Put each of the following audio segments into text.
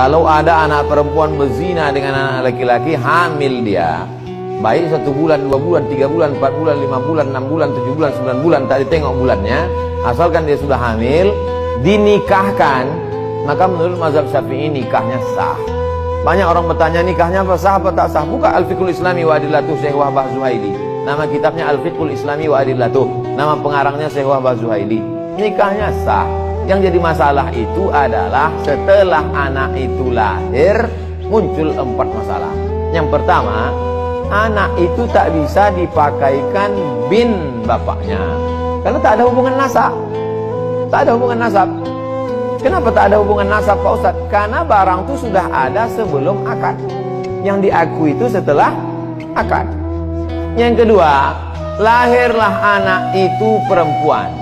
Kalau ada anak perempuan berzina dengan anak laki-laki, hamil dia. Baik satu bulan, dua bulan, tiga bulan, empat bulan, lima bulan, enam bulan, tujuh bulan, sembilan bulan, tadi tengok bulannya. Asalkan dia sudah hamil, dinikahkan, maka menurut mazhab syafi'i nikahnya sah. Banyak orang bertanya nikahnya apa sah apa tak sah. Buka Al-Fiqhul Islami wa Adillatuh Syekh Wahbah Zuhaili. Nama kitabnya Al-Fiqhul Islami wa Adillatuh. Nama pengarangnya Syekh Wahbah Zuhaili. Nikahnya sah. Yang jadi masalah itu adalah setelah anak itu lahir muncul empat masalah. Yang pertama, anak itu tak bisa dipakaikan bin bapaknya. Karena tak ada hubungan nasab. Tak ada hubungan nasab. Kenapa tak ada hubungan nasab Pak Ustaz? Karena barang itu sudah ada sebelum akad. Yang diakui itu setelah akad. Yang kedua, lahirlah anak itu perempuan.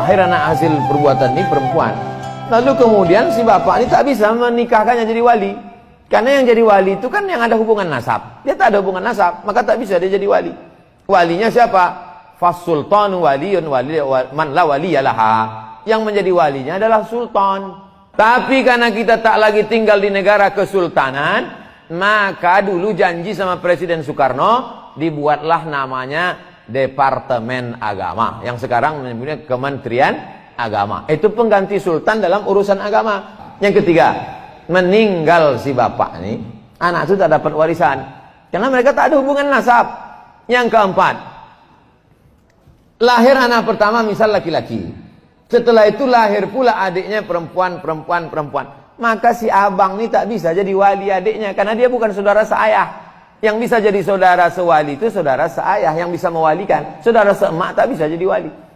Lahir anak hasil perbuatan ini perempuan. Lalu kemudian si bapak ini tak bisa menikahkannya jadi wali. Karena yang jadi wali itu kan yang ada hubungan nasab. Dia tak ada hubungan nasab, maka tak bisa dia jadi wali. Walinya siapa? Fasultanu waliyun wali man la waliyalaha yang menjadi walinya adalah sultan. Tapi karena kita tak lagi tinggal di negara kesultanan, maka dulu janji sama Presiden Soekarno dibuatlah namanya Departemen Agama yang sekarang menyebutnya Kementerian Agama. Itu pengganti sultan dalam urusan agama. Yang ketiga, meninggal si bapak ini, anak itu tak dapat warisan karena mereka tak ada hubungan nasab. Yang keempat, lahir anak pertama misal laki-laki. Setelah itu lahir pula adiknya perempuan, perempuan, perempuan. Maka si abang ini tak bisa jadi wali adiknya. Karena dia bukan saudara seayah. Yang bisa jadi saudara sewali itu saudara seayah. Yang bisa mewalikan. Saudara seemak tak bisa jadi wali.